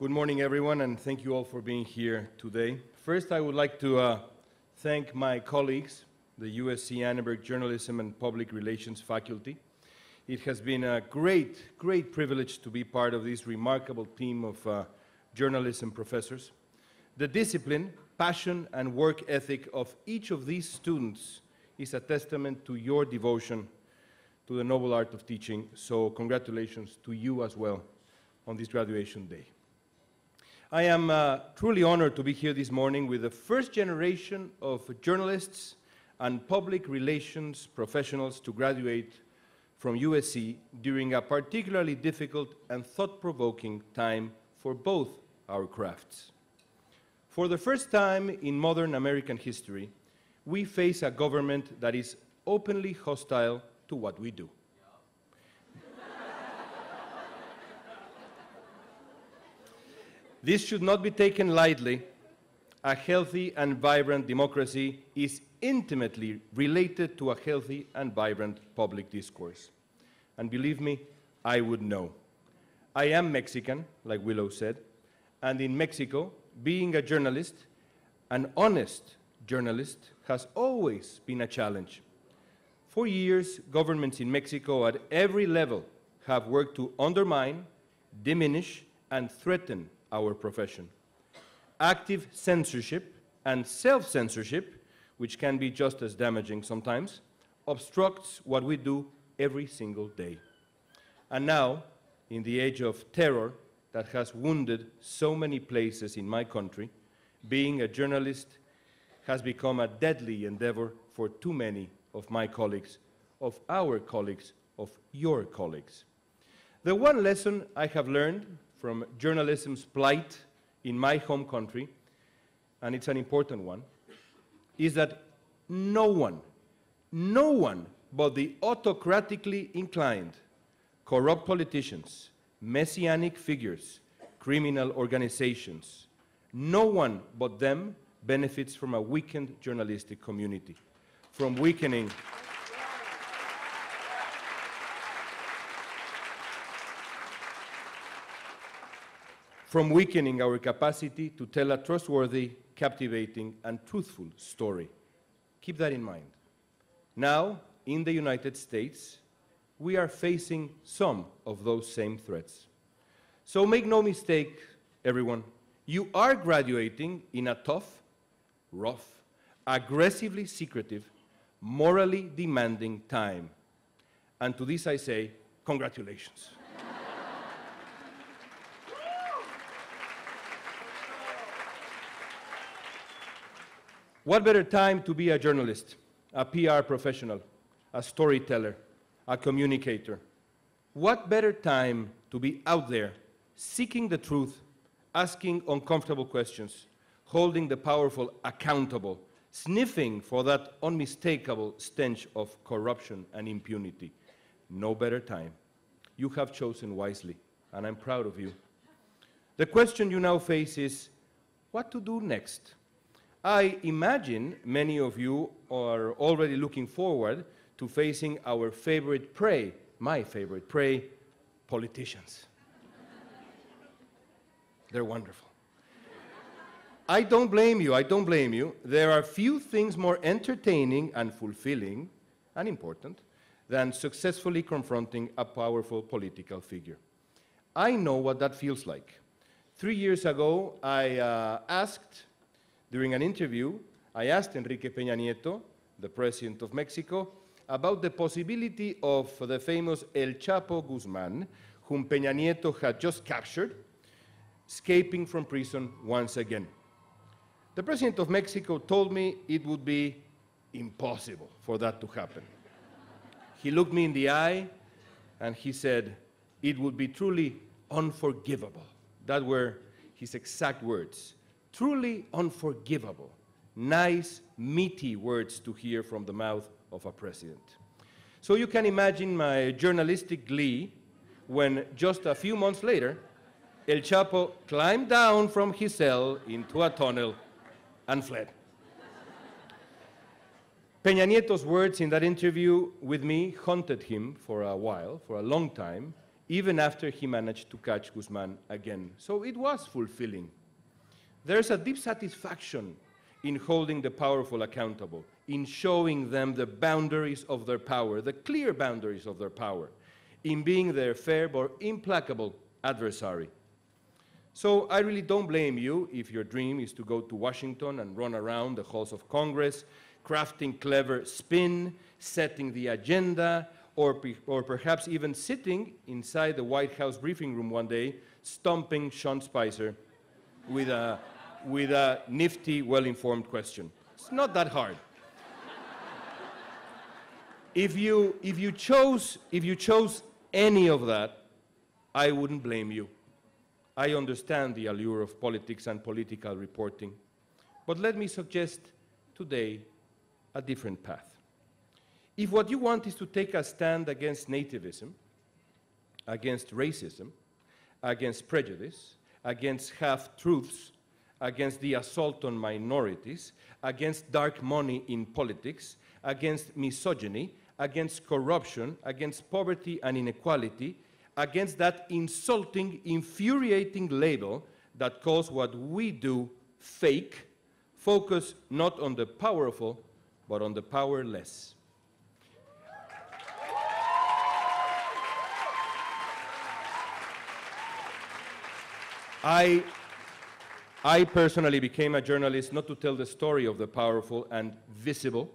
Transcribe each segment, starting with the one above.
Good morning, everyone, and thank you all for being here today. First, I would like to uh, thank my colleagues, the USC Annenberg Journalism and Public Relations faculty. It has been a great, great privilege to be part of this remarkable team of uh, journalism professors. The discipline, passion, and work ethic of each of these students is a testament to your devotion to the noble art of teaching. So, congratulations to you as well on this graduation day. I am uh, truly honored to be here this morning with the first generation of journalists and public relations professionals to graduate from USC during a particularly difficult and thought-provoking time for both our crafts. For the first time in modern American history, we face a government that is openly hostile to what we do. This should not be taken lightly. A healthy and vibrant democracy is intimately related to a healthy and vibrant public discourse. And believe me, I would know. I am Mexican, like Willow said, and in Mexico, being a journalist, an honest journalist, has always been a challenge. For years, governments in Mexico at every level have worked to undermine, diminish, and threaten our profession. Active censorship and self-censorship, which can be just as damaging sometimes, obstructs what we do every single day. And now, in the age of terror that has wounded so many places in my country, being a journalist has become a deadly endeavor for too many of my colleagues, of our colleagues, of your colleagues. The one lesson I have learned from journalism's plight in my home country, and it's an important one, is that no one, no one but the autocratically inclined, corrupt politicians, messianic figures, criminal organizations, no one but them benefits from a weakened journalistic community, from weakening from weakening our capacity to tell a trustworthy, captivating, and truthful story. Keep that in mind. Now, in the United States, we are facing some of those same threats. So make no mistake, everyone, you are graduating in a tough, rough, aggressively secretive, morally demanding time. And to this I say, congratulations. What better time to be a journalist, a PR professional, a storyteller, a communicator? What better time to be out there seeking the truth, asking uncomfortable questions, holding the powerful accountable, sniffing for that unmistakable stench of corruption and impunity? No better time. You have chosen wisely, and I'm proud of you. The question you now face is what to do next? I imagine many of you are already looking forward to facing our favorite prey, my favorite prey, politicians. They're wonderful. I don't blame you, I don't blame you. There are few things more entertaining and fulfilling and important than successfully confronting a powerful political figure. I know what that feels like. Three years ago, I uh, asked during an interview, I asked Enrique Peña Nieto, the president of Mexico, about the possibility of the famous El Chapo Guzman, whom Peña Nieto had just captured, escaping from prison once again. The president of Mexico told me it would be impossible for that to happen. he looked me in the eye and he said, it would be truly unforgivable. That were his exact words truly unforgivable. Nice, meaty words to hear from the mouth of a president. So you can imagine my journalistic glee when just a few months later, El Chapo climbed down from his cell into a tunnel and fled. Peña Nieto's words in that interview with me haunted him for a while, for a long time, even after he managed to catch Guzman again. So it was fulfilling. There's a deep satisfaction in holding the powerful accountable, in showing them the boundaries of their power, the clear boundaries of their power, in being their fair but implacable adversary. So I really don't blame you if your dream is to go to Washington and run around the halls of Congress, crafting clever spin, setting the agenda, or, or perhaps even sitting inside the White House briefing room one day, stomping Sean Spicer with a, with a nifty, well-informed question. It's not that hard. if, you, if, you chose, if you chose any of that, I wouldn't blame you. I understand the allure of politics and political reporting, but let me suggest today a different path. If what you want is to take a stand against nativism, against racism, against prejudice, against half-truths, against the assault on minorities, against dark money in politics, against misogyny, against corruption, against poverty and inequality, against that insulting, infuriating label that calls what we do fake, focus not on the powerful, but on the powerless. I, I personally became a journalist not to tell the story of the powerful and visible,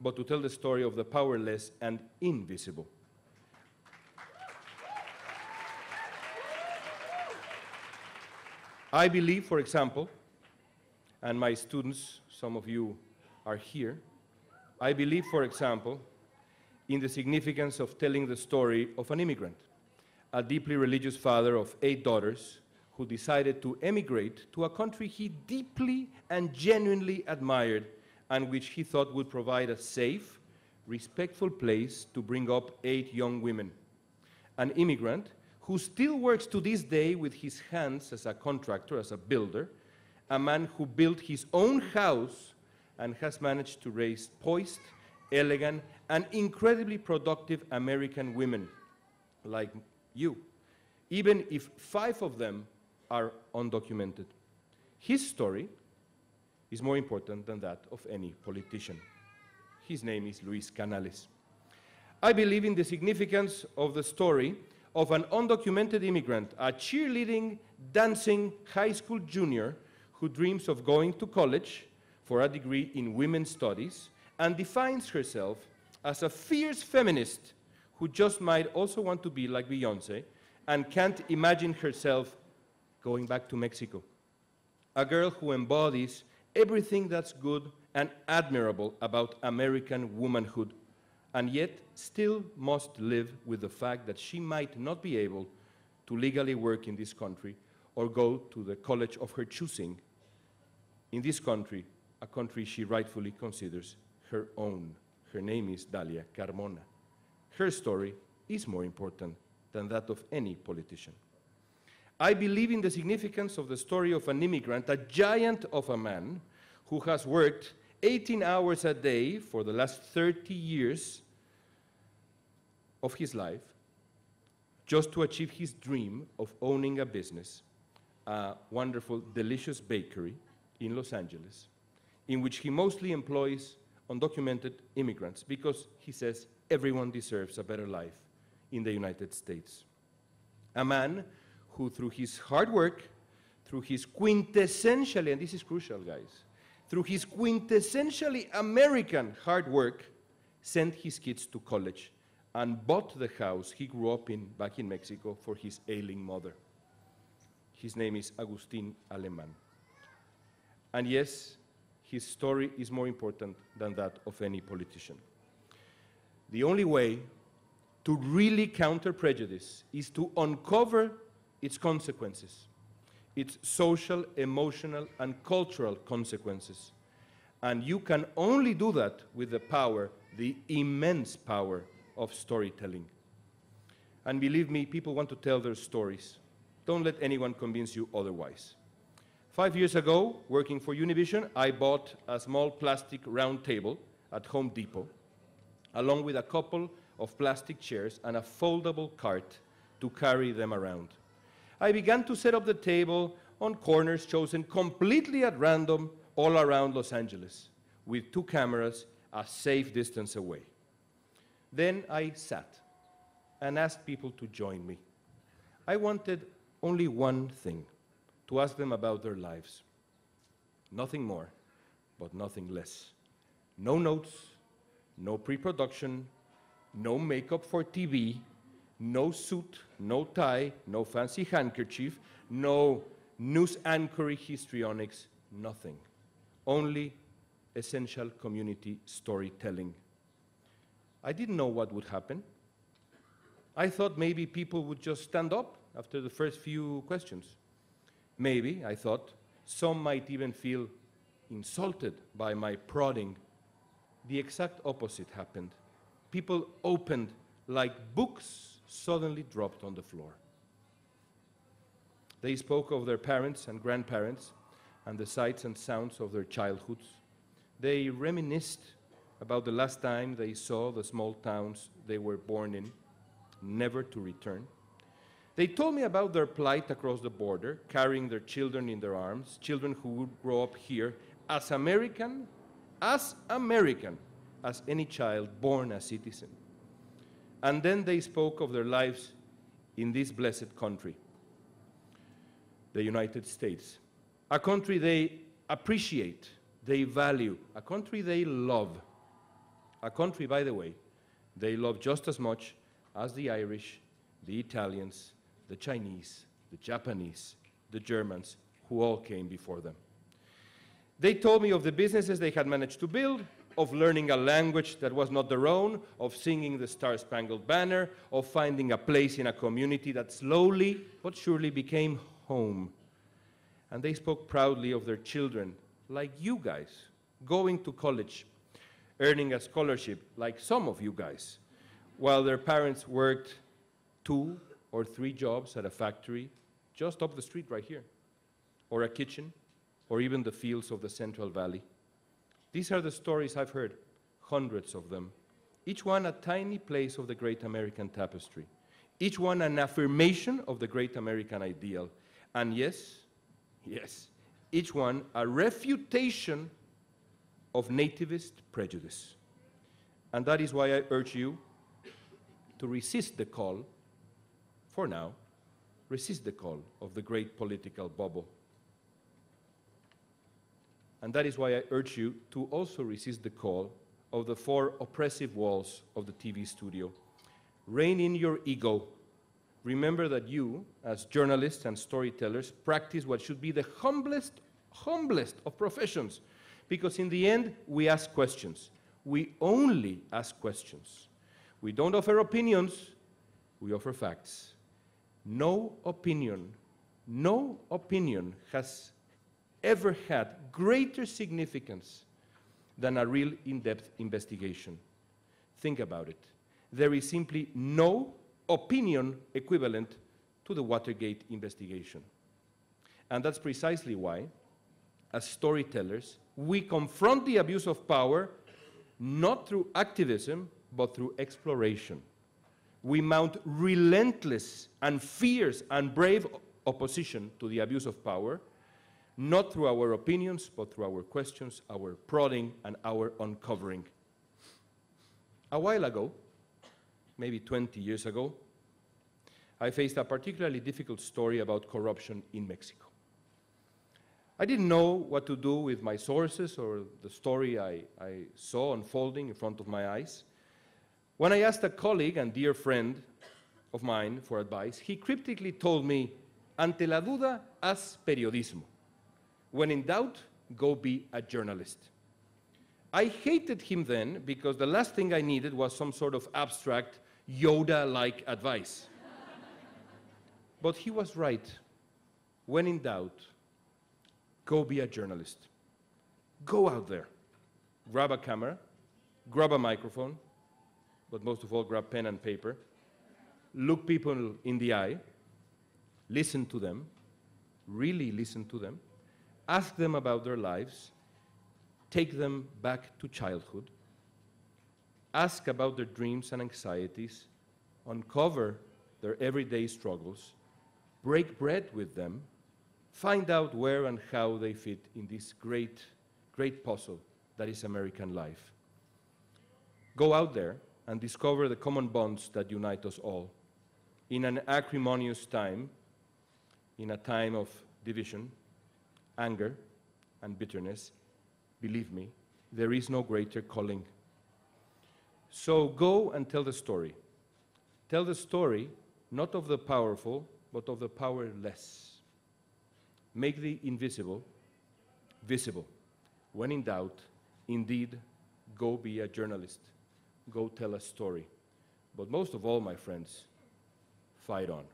but to tell the story of the powerless and invisible. I believe, for example, and my students, some of you are here, I believe, for example, in the significance of telling the story of an immigrant, a deeply religious father of eight daughters who decided to emigrate to a country he deeply and genuinely admired and which he thought would provide a safe, respectful place to bring up eight young women. An immigrant who still works to this day with his hands as a contractor, as a builder, a man who built his own house and has managed to raise poised, elegant, and incredibly productive American women like you, even if five of them are undocumented. His story is more important than that of any politician. His name is Luis Canales. I believe in the significance of the story of an undocumented immigrant, a cheerleading, dancing high school junior who dreams of going to college for a degree in women's studies and defines herself as a fierce feminist who just might also want to be like Beyonce and can't imagine herself going back to Mexico. A girl who embodies everything that's good and admirable about American womanhood and yet still must live with the fact that she might not be able to legally work in this country or go to the college of her choosing in this country, a country she rightfully considers her own. Her name is Dalia Carmona. Her story is more important than that of any politician. I believe in the significance of the story of an immigrant, a giant of a man who has worked 18 hours a day for the last 30 years of his life just to achieve his dream of owning a business, a wonderful, delicious bakery in Los Angeles, in which he mostly employs undocumented immigrants because he says everyone deserves a better life in the United States. A man who, through his hard work, through his quintessentially, and this is crucial, guys, through his quintessentially American hard work, sent his kids to college and bought the house he grew up in back in Mexico for his ailing mother. His name is Agustin Aleman. And yes, his story is more important than that of any politician. The only way to really counter prejudice is to uncover its consequences, its social, emotional, and cultural consequences. And you can only do that with the power, the immense power of storytelling. And believe me, people want to tell their stories. Don't let anyone convince you otherwise. Five years ago, working for Univision, I bought a small plastic round table at Home Depot, along with a couple of plastic chairs and a foldable cart to carry them around. I began to set up the table on corners chosen completely at random all around Los Angeles, with two cameras a safe distance away. Then I sat and asked people to join me. I wanted only one thing to ask them about their lives. Nothing more, but nothing less. No notes, no pre production, no makeup for TV, no suit, no tie, no fancy handkerchief, no news anchory histrionics, nothing. Only essential community storytelling. I didn't know what would happen. I thought maybe people would just stand up after the first few questions. Maybe, I thought, some might even feel insulted by my prodding. The exact opposite happened. People opened like books suddenly dropped on the floor. They spoke of their parents and grandparents and the sights and sounds of their childhoods. They reminisced about the last time they saw the small towns they were born in, never to return. They told me about their plight across the border, carrying their children in their arms, children who would grow up here as American, as American as any child born a citizen. And then they spoke of their lives in this blessed country, the United States, a country they appreciate, they value, a country they love, a country, by the way, they love just as much as the Irish, the Italians, the Chinese, the Japanese, the Germans, who all came before them. They told me of the businesses they had managed to build, of learning a language that was not their own, of singing the Star Spangled Banner, of finding a place in a community that slowly but surely became home. And they spoke proudly of their children, like you guys, going to college, earning a scholarship, like some of you guys, while their parents worked two or three jobs at a factory just up the street right here, or a kitchen, or even the fields of the Central Valley. These are the stories I've heard, hundreds of them, each one a tiny place of the great American tapestry, each one an affirmation of the great American ideal, and yes, yes, each one a refutation of nativist prejudice. And that is why I urge you to resist the call, for now, resist the call of the great political bubble. And that is why I urge you to also resist the call of the four oppressive walls of the TV studio. Rein in your ego. Remember that you, as journalists and storytellers, practice what should be the humblest, humblest of professions. Because in the end, we ask questions. We only ask questions. We don't offer opinions, we offer facts. No opinion, no opinion has ever had greater significance than a real in depth investigation. Think about it. There is simply no opinion equivalent to the Watergate investigation. And that's precisely why, as storytellers, we confront the abuse of power not through activism, but through exploration. We mount relentless and fierce and brave opposition to the abuse of power not through our opinions, but through our questions, our prodding, and our uncovering. A while ago, maybe 20 years ago, I faced a particularly difficult story about corruption in Mexico. I didn't know what to do with my sources or the story I, I saw unfolding in front of my eyes. When I asked a colleague and dear friend of mine for advice, he cryptically told me, ante la duda, haz periodismo. When in doubt, go be a journalist. I hated him then because the last thing I needed was some sort of abstract, Yoda like advice. but he was right. When in doubt, go be a journalist. Go out there, grab a camera, grab a microphone, but most of all, grab pen and paper, look people in the eye, listen to them, really listen to them, ask them about their lives, take them back to childhood, ask about their dreams and anxieties, uncover their everyday struggles, break bread with them, find out where and how they fit in this great, great puzzle that is American life. Go out there and discover the common bonds that unite us all. In an acrimonious time, in a time of division, anger, and bitterness, believe me, there is no greater calling. So go and tell the story. Tell the story not of the powerful, but of the powerless. Make the invisible visible. When in doubt, indeed, go be a journalist. Go tell a story. But most of all, my friends, fight on.